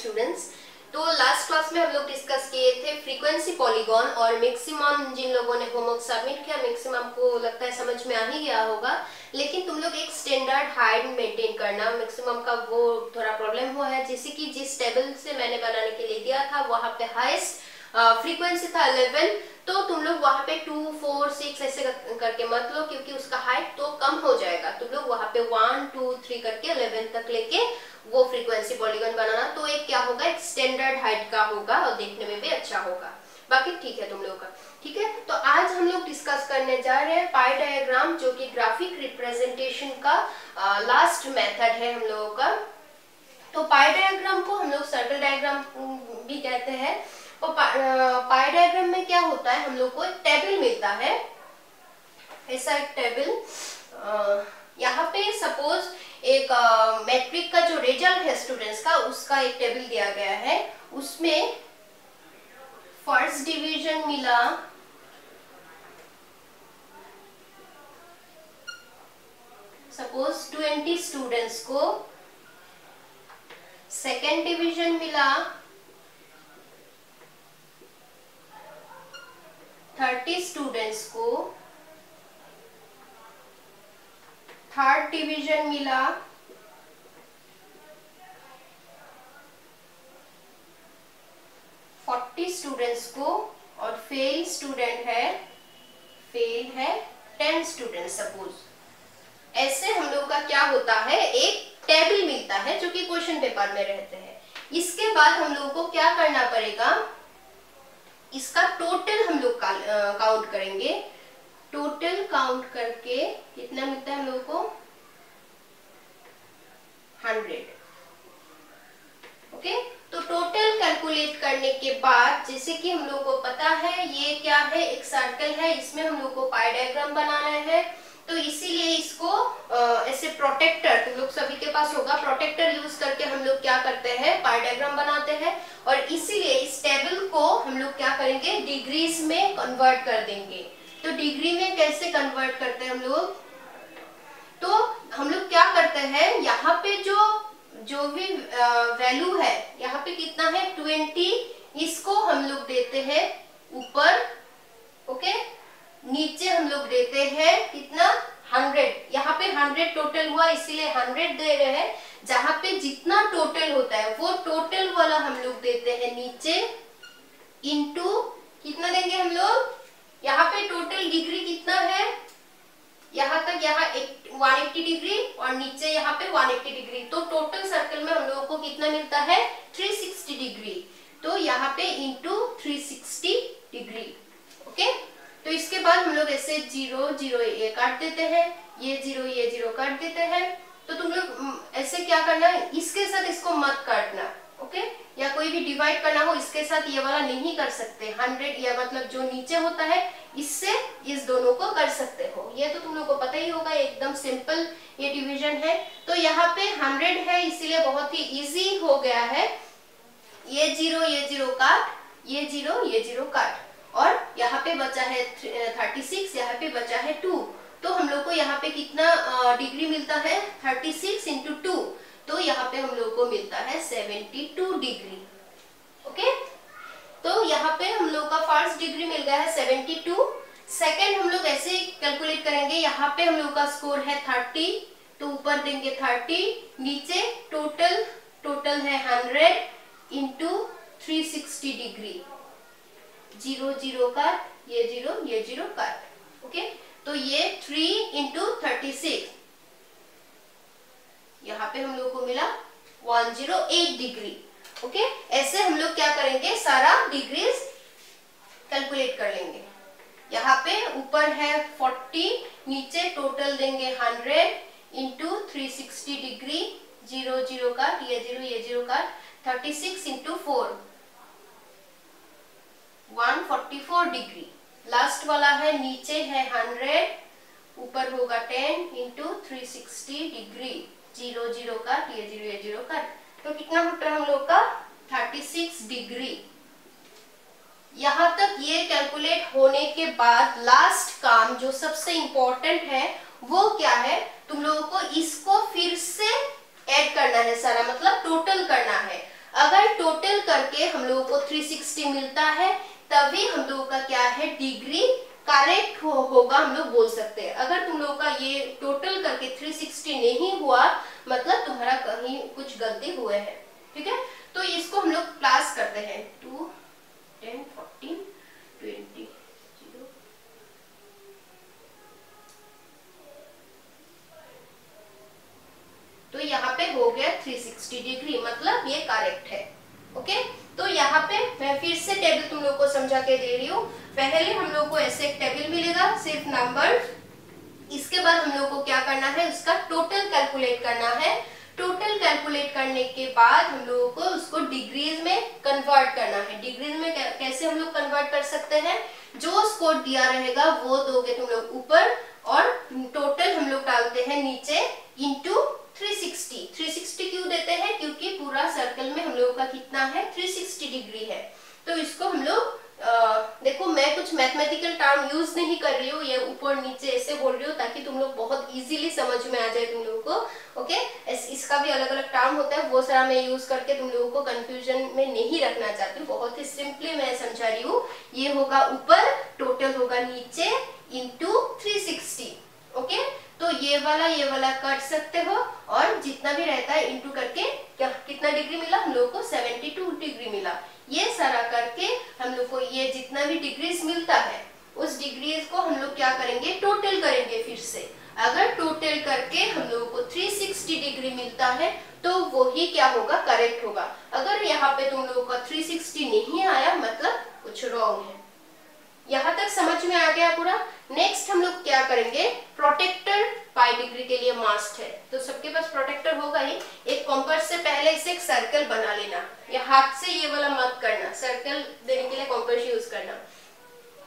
Students तो last class में हम लोग डिस्कस किए थे फ्रीक्वेंसी पॉलीगॉन और मैक्सिमम जिन लोगों ने होमवर्क सबमिट किया मैक्सिमम को लगता है समझ में आ ही गया होगा। लेकिन तुम लोग एक स्टैंडर्ड हाइट मेंटेन करना मैक्सिमम का वो थोड़ा प्रॉब्लम हुआ है। जैसे कि जिस टेबल से मैंने बनाने के लिए दिया था, वहाँ पे हाईएस्ट फ्रीक्वेंसी था 11 तो तुम लोग वहाँ पे टू फोर सिक्स ऐसे करके मत लो क्योंकि उसका हाइट तो कम हो जाएगा। तुम लोग वहाँ पे वन टू थ्री करके इलेवन तक लेके वो फ्रीक्वेंसी पॉलीगन बनाना तो एक क्या होगा? एक स्टैंडर्ड हाइट का होगा और देखने में भी अच्छा होगा। बाकी ठीक है तुम लोगों का। ठीक है? तो आज हम लोग डिस्कस करने जा रहे हैं पाई डायग्राम जो कि ग्राफिक रिप्रेजेंटेशन का आ, लास्ट मेथड है हम लोगों का। तो पाई डायग्राम को हम लोग सर्कल डायग्राम भी कहते हैं। तो पाई डायग्राम में क्या होता है? हम लोग को टेबल मिलता है। ऐसा एक टेबल यहाँ पे सपोज़ एक मैट्रिक का जो रिज़ल्ट है स्टूडेंट्स का, उसका एक टेबल दिया गया है। उसमें फ़र्स्ट डिवीज़न मिला। सपोज़ ट्वेंटी स्टूडेंट्स को। सेकेंड डिवीज़न मिला। थर्टी स्टूडेंट्स को थर्ड डिवीज़न मिला। फोर्टी स्टूडेंट्स को और फेल स्टूडेंट है फेल है टेन स्टूडेंट सपोज़ ऐसे हम लोग का क्या होता है? एक टेबल मिलता है जो कि क्वेश्चन पेपर में रहते हैं। इसके बाद हम लोगों को क्या करना पड़ेगा? इसका टोटल हम लोग काउंट करेंगे। टोटल काउंट करके कितना मिलता है हम लोगों को? हंड्रेड ओके तो टोटल कैलकुलेट करने के बाद, जैसे कि हम लोग को पता है, ये क्या है? एक सर्कल है, इसमें हम लोग को पाई डायग्राम बनाना है। तो इसीलिए इसको ऐसे प्रोटेक्टर तुम लोग सभी के पास होगा प्रोटेक्टर यूज़ करके हम लोग क्या करते हैं पाई डायग्राम बनाते हैं और इसीलिए इस टेबल को हम लोग क्या करेंगे डिग्रीज में कन्वर्ट कर देंगे। तो डिग्री में कैसे कन्वर्ट करते हैं हम लोग? तो हम लोग क्या करते हैं, यहाँ पे जो जो भी वैल्यू है, यहाँ पे कितना है ट्वेंटी इसको हम लोग देते हैं ऊपर ओके नीचे हम लोग देते हैं कितना? हंड्रेड यहाँ पे हंड्रेड टोटल हुआ, इसीलिए हंड्रेड दे रहे हैं। जहाँ पे जितना टोटल होता है, वो टोटल वाला हम लोग देते हैं नीचे इंटू कितना देंगे हम लोग? यहाँ पे टोटल डिग्री कितना है? यहाँ तक यहाँ वन एट्टी डिग्री और नीचे यहाँ पे वन एट्टी डिग्री तो टोटल सर्कल में हम लोगों को कितना मिलता है? थ्री सिक्सटी डिग्री तो यहाँ पे इंटू थ्री डिग्री ऐसे ज़ीरो ज़ीरो ये काट देते हैं, ये ज़ीरो ये ज़ीरो काट देते हैं। तो तुम लोग ऐसे क्या करना है? इसके साथ इसको मत काटना, ओके? या कोई भी डिवाइड करना हो, इसके साथ ये वाला नहीं कर सकते। हंड्रेड या मतलब जो नीचे होता है, इससे इस दोनों को कर सकते हो। ये तो तुम लोग को पता ही होगा एकदम सिंपल ये डिवीज़न है। तो यहाँ पे हंड्रेड है, इसीलिए बहुत ही इजी हो गया है। ये ज़ीरो ये ज़ीरो काट, ये ज़ीरो ये ज़ीरो काट। और यहाँ पे बचा है थर्टी सिक्स यहाँ पे बचा है टू तो हम लोग को यहाँ पे कितना डिग्री मिलता है? थर्टी सिक्स इंटू टू तो यहाँ पे हम लोग को मिलता है सेवेंटी टू डिग्री ओके तो यहाँ पे हम लोग का फ़र्स्ट डिग्री मिल गया है सेवेंटी टू सेकेंड हम लोग ऐसे कैलकुलेट करेंगे, यहाँ पे हम लोग का स्कोर है थर्टी तो ऊपर देंगे थर्टी नीचे टोटल टोटल है hundred into three sixty degree zero zero का ये ज़ीरो ये ज़ीरो कट ओके तो ये थ्री इंटू थर्टी सिक्स यहाँ पे हम लोग को मिला one zero eight degree okay ऐसे हम लोग क्या करेंगे? सारा डिग्रीज कैलकुलेट कर लेंगे. यहाँ पे ऊपर है 40 नीचे टोटल देंगे 100 into three sixty degree zero zero का ये ज़ीरो ये ज़ीरो का 36 six into four 144 degree. Last वाला है, नीचे है 100 ऊपर होगा 10 into three degree. Zero zero का, ये ज़ीरो ये ज़ीरो का। तो कितना होता है हम लोग का? 36 डिग्री। यहाँ तक ये कैलकुलेट होने के बाद लास्ट काम जो सबसे इंपॉर्टेंट है, वो क्या है? तुम लोगों को इसको फिर से ऐड करना है सारा मतलब टोटल करना है। अगर टोटल करके हम लोगों को 360 मिलता है तभी हम लोगों का क्या है? डिग्री करेक्ट हो, होगा हम लोग बोल सकते हैं। अगर तुम लोगों का ये टोटल करके 360 नहीं हुआ मतलब तुम्हारा कहीं कुछ गलती हुए है। ठीक है? तो इसको हम लोग क्लास करते हैं। टू टेन फोर्टीन ट्वेंटी तो यहाँ पे हो गया 360 डिग्री मतलब ये करेक्ट है ओके तो यहाँ पे मैं फिर से टेबल तुम लोग को समझा के दे रही हूँ। पहले हम लोग को ऐसे एक टेबल मिलेगा, सिर्फ़ नंबर इसके बाद हम लोग को क्या करना है, उसका टोटल कैलकुलेट करना है। टोटल कैलकुलेट करने के बाद हम लोगों को उसको डिग्रीज में कन्वर्ट करना है। डिग्रीज में कैसे हम लोग कन्वर्ट कर सकते हैं? जो स्कोर दिया रहेगा, वो दोगे तुम लोग ऊपर और टोटल हम लोग डालते हैं नीचे इंटू 360 360 क्यों देते हैं? क्योंकि पूरा सर्कल में हम लोगों का कितना है? 360 डिग्री है। तो इसको हम लोग देखो मैं कुछ मैथमेटिकल टर्म यूज़ नहीं कर रही हूँ ये ऊपर नीचे ऐसे बोल रही हूँ ताकि तुम लोग बहुत इजीली समझ में आ जाए तुम लोगों को ओके इस, इसका भी अलग अलग टर्म होता है वो सारा मैं यूज़ करके तुम लोगों को कंफ्यूजन में नहीं रखना चाहती हूँ बहुत ही सिंपली मैं समझा रही हूँ। ये होगा ऊपर टोटल होगा नीचे इंटू थ्री ओके तो ये वाला ये वाला कट सकते हो और जितना भी रहता है इंटू करके क्या कितना डिग्री मिला? हम लोग को 72 डिग्री मिला। ये सारा करके हम लोग को ये जितना भी डिग्रीज मिलता है, उस डिग्रीज को हम लोग क्या करेंगे? टोटल करेंगे फिर से। अगर टोटल करके हम लोगों को 360 डिग्री मिलता है तो वो ही क्या होगा? करेक्ट होगा। अगर यहाँ पे तुम लोगों का 360 नहीं आया मतलब कुछ रॉन्ग है। यहाँ तक समझ में आ गया पूरा। नेक्स्ट हम लोग क्या करेंगे? प्रोटेक्टर पाई डिग्री के लिए मास्ट है। तो सबके पास प्रोटेक्टर होगा ही। एक कॉम्पर्स से पहले इसे एक सर्कल बना लेना। या हाथ से ये वाला मत करना। सर्कल देने के लिए कॉम्पर्स यूज़ करना।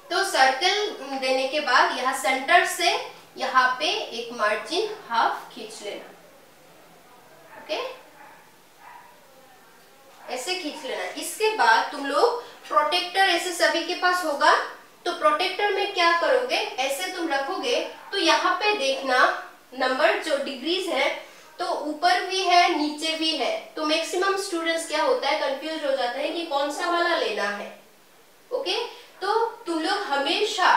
तो सर्कल देने के बाद यहाँ सेंटर से यहाँ पे एक मार्जिन हाफ़ खींच लेना। ओके ऐसे खींच लेना। इसके बाद तुम लोग प्रोटेक्टर ऐसे सभी के पास होगा। तो प्रोटेक्टर में क्या करोगे? ऐसे तुम रखोगे तो यहाँ पे देखना नंबर जो डिग्रीज है तो ऊपर भी है, नीचे भी है। तो मैक्सिमम स्टूडेंट्स क्या होता है? कंफ्यूज हो जाता है कि कौन सा वाला लेना है। ओके तो तुम लोग हमेशा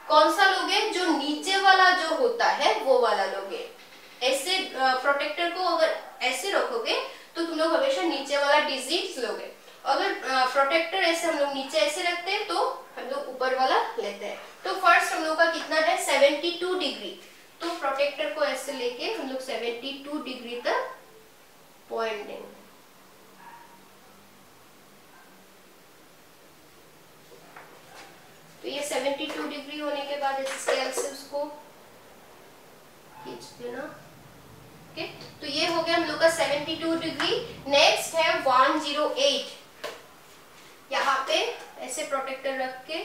कौन सा लोगे? जो नीचे वाला जो होता है, वो वाला लोगे। ऐसे प्रोटेक्टर को अगर ऐसे रखोगे तो तुम लोग हमेशा नीचे वाला डिज़ीज़ लोगे। अगर प्रोटेक्टर ऐसे हम लोग नीचे ऐसे रखते हैं तो हम लोग ऊपर वाला लेते हैं। तो फ़र्स्ट हम लोग का कितना है? 72 डिग्री तो प्रोटेक्टर को ऐसे लेके हम लोग 72 डिग्री तक पॉइंट देंगे तो ये 72 डिग्री होने के बाद इस स्केल से उसको खींच देना ओके तो ये हो गया हम लोग का 72 डिग्री नेक्स्ट है 108 यहाँ पे ऐसे प्रोटेक्टर रख के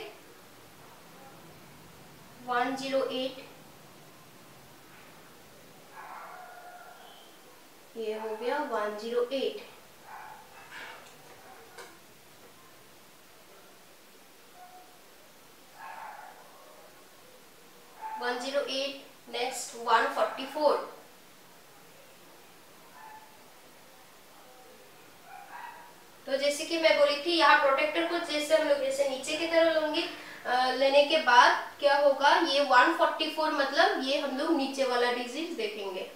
108 ये हो गया 108 108 नेक्स्ट 144 तो जैसे कि मैं बोली थी, यहाँ प्रोटेक्टर को जैसे हम लोग, जैसे लेने के बाद क्या होगा? ये 144 मतलब ये हम लोग नीचे वाला डिज़ीज़ देखेंगे।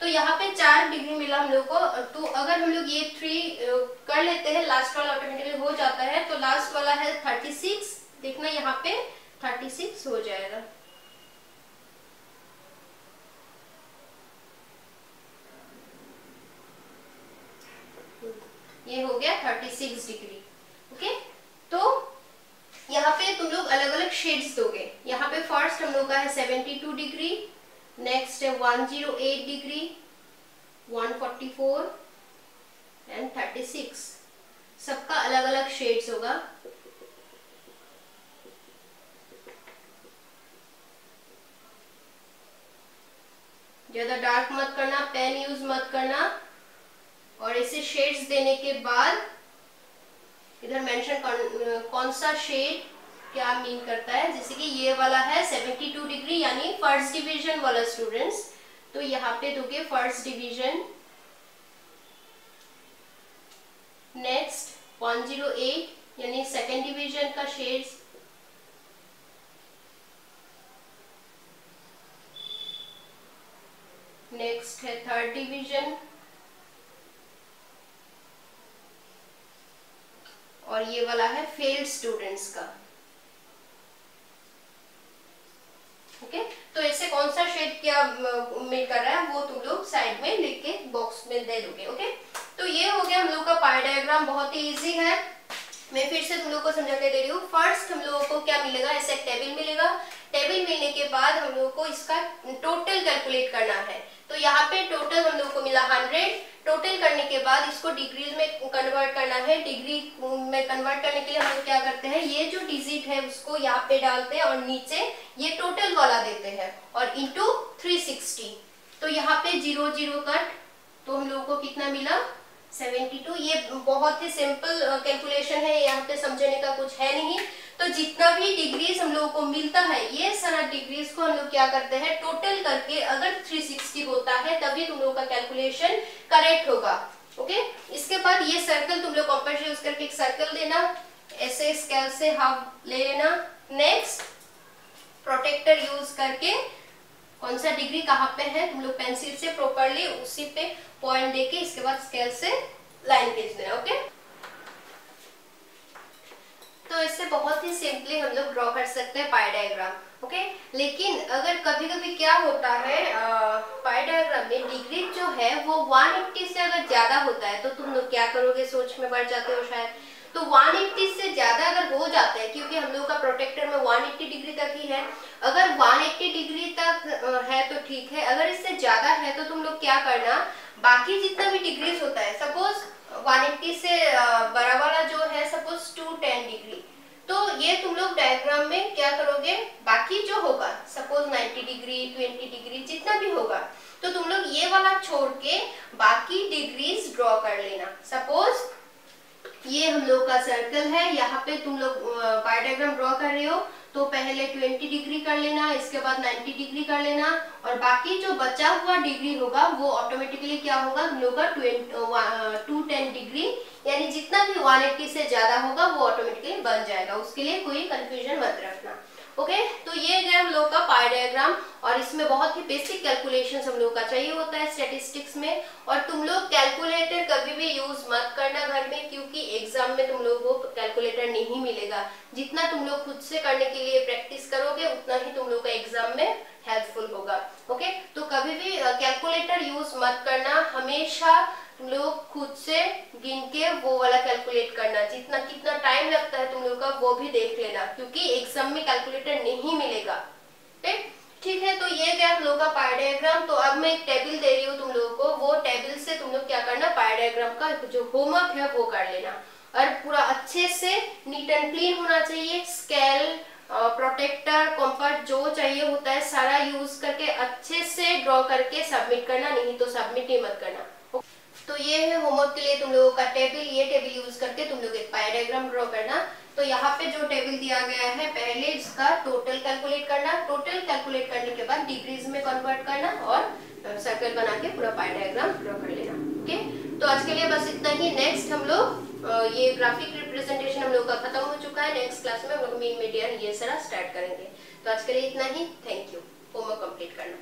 तो यहाँ पे चार डिग्री मिला हम लोग को। तो अगर हम लोग ये थ्री कर लेते हैं लास्ट वाला ऑटोमेटिकली हो जाता है तो लास्ट वाला है थर्टी सिक्स देखना यहाँ पे 36 हो जाएगा। ये हो गया 36 डिग्री ओके तो यहाँ पे तुम लोग अलग अलग शेड्स दोगे। यहाँ पे फ़र्स्ट हम लोग का है 72 डिग्री नेक्स्ट है 108 डिग्री 144 एंड 36 सबका अलग अलग शेड्स होगा। ज़्यादा डार्क मत करना पेन यूज़ मत करना। और इसे शेड्स देने के बाद इधर मेंशन कौन सा शेड क्या मीन करता है? जैसे कि ये वाला है 72 डिग्री यानी फ़र्स्ट डिवीज़न वाला स्टूडेंट्स तो यहाँ पे दोगे फ़र्स्ट डिवीज़न नेक्स्ट 108 यानी सेकेंड डिवीज़न का शेड्स नेक्स्ट है थर्ड डिवीज़न और ये वाला है फेल्ड स्टूडेंट्स का। ओके तो ऐसे कौन सा शेड क्या उम्मीद कर रहा है? वो तुम लोग साइड में लिख के बॉक्स में दे दोगे ओके तो ये हो गया हम लोग का पाई डायग्राम बहुत ही इजी है। मैं फिर से तुम लोग को समझा के दे रही हूँ। फ़र्स्ट हम लोगों को क्या मिलेगा? ऐसे टेबल मिलेगा। टेबल मिलने के बाद हम लोगों को इसका टोटल कैलकुलेट करना है। तो यहाँ पे टोटल हम लोग को मिला हंड्रेड टोटल करने के बाद इसको डिग्रीज में कन्वर्ट करना है। डिग्री में कन्वर्ट करने के लिए हम क्या करते हैं, ये जो डिजिट है उसको यहाँ पे डालते हैं और नीचे ये टोटल वाला देते हैं और इंटू थ्री सिक्सटी तो यहाँ पे ज़ीरो ज़ीरो कट तो हम लोगों को कितना मिला? 72 ये बहुत ही सिंपल कैलकुलेशन है, यहाँ पे समझने का कुछ है नहीं। तो जितना भी डिग्रीज हम लोगों को मिलता है, ये सारा डिग्रीज को हम लोग क्या करते हैं? टोटल करके अगर 360 होता है, तभी तुम लोगों का कैलकुलेशन करेक्ट होगा। ओके इसके बाद ये सर्कल तुम लोग कॉम्पर्स यूज़ करके एक सर्कल देना। ऐसे स्केल से हाफ़ ले लेना। नेक्स्ट प्रोटेक्टर यूज़ करके कौन सा डिग्री कहाँ पे है, तुम लोग पेंसिल से प्रॉपरली उसी पे पॉइंट देके इसके बाद स्केल से लाइन खींच देना। ओके तो इससे बहुत ही सिंपली हम लोग ड्रॉ कर सकते हैं पाई डायग्राम ओके लेकिन अगर कभी कभी क्या होता है पाई डायग्राम में डिग्री जो है वो 180 से अगर ज़्यादा होता है तो तुम लोग क्या करोगे? सोच में बढ़ जाते हो शायद। तो 180 से ज़्यादा अगर हो जाता है, क्योंकि हम लोग का प्रोटेक्टर में 180 डिग्री तक ही है, अगर 180 डिग्री तक है तो ठीक है। अगर इससे ज़्यादा है तो तुम लोग क्या करना, बाकी जितना भी डिग्रीज होता है सपोज़ 180 से बड़ा वाला जो है सपोज़ 210 डिग्री तो ये तुम लोग डायग्राम में क्या करोगे? बाकी जो होगा, सपोज़ 90 डिग्री 20 डिग्री जितना भी होगा तो तुम लोग ये वाला छोड़ के बाकी डिग्रीज ड्रॉ कर लेना। सपोज़ ये हम लोग का सर्कल है, यहाँ पे तुम लोग पाइडाग्राम ड्रॉ कर रहे हो तो पहले 20 डिग्री कर लेना, इसके बाद 90 डिग्री कर लेना, और बाकी जो बचा हुआ डिग्री होगा, वो ऑटोमेटिकली क्या होगा? का टू टेन डिग्री, यानी जितना भी 180 से ज़्यादा होगा, वो ऑटोमेटिकली बन जाएगा। उसके लिए कोई कंफ्यूजन मत रखना। गया हम लोग का पाई डायग्राम और इसमें बहुत ही बेसिक कैलकुलेशन हम लोग का चाहिए होता है स्टेटिस्टिक्स में। और तुम लोग कैलकुलेटर कभी भी यूज़ मत करना घर में, क्योंकि एग्ज़ाम में तुम लोग को कैलकुलेटर नहीं मिलेगा। जितना तुम लोग खुद से करने के लिए प्रैक्टिस करोगे, उतना ही तुम लोग का एग्ज़ाम में हेल्पफुल होगा। ओके तो कभी भी कैलकुलेटर यूज़ मत करना। हमेशा लोग खुद से गिन के वो वाला कैलकुलेट करना। जितना कितना टाइम लगता है तुम लोग का, वो भी देख लेना, क्योंकि एग्ज़ाम में कैलकुलेटर नहीं मिलेगा। ठीक? है तो ये गया हम लोग का पाई डायग्राम तो अब मैं एक टेबल दे रही हूँ तुम लोगों को। वो टेबल से तुम लोग क्या करना पाई डायग्राम का जो होमवर्क है वो कर लेना। और पूरा अच्छे से नीट एंड क्लीन होना चाहिए। स्केल प्रोटेक्टर कॉम्पर्ट जो चाहिए होता है, सारा यूज़ करके अच्छे से ड्रॉ करके सबमिट करना, नहीं तो सबमिट ही मत करना। तो ये है होमवर्क के लिए तुम लोगों का टेबल ये टेबल यूज़ करके तुम लोग एक पाई डायग्राम ड्रॉ करना। तो यहाँ पे जो टेबल दिया गया है, पहले इसका टोटल कैलकुलेट करना। टोटल कैलकुलेट करने के बाद डिग्रीज में कन्वर्ट करना और सर्कल बना के पूरा पाई डायग्राम ड्रॉ कर लेना ओके तो आज के लिए बस इतना ही। नेक्स्ट हम लोग ये ग्राफिक रिप्रेजेंटेशन हम लोग का खत्म हो चुका है। नेक्स्ट क्लास में हम लोग मेन मीडिया ये सारा स्टार्ट करेंगे। तो आज के लिए इतना ही। थैंक यू होमवर्क कंप्लीट करना।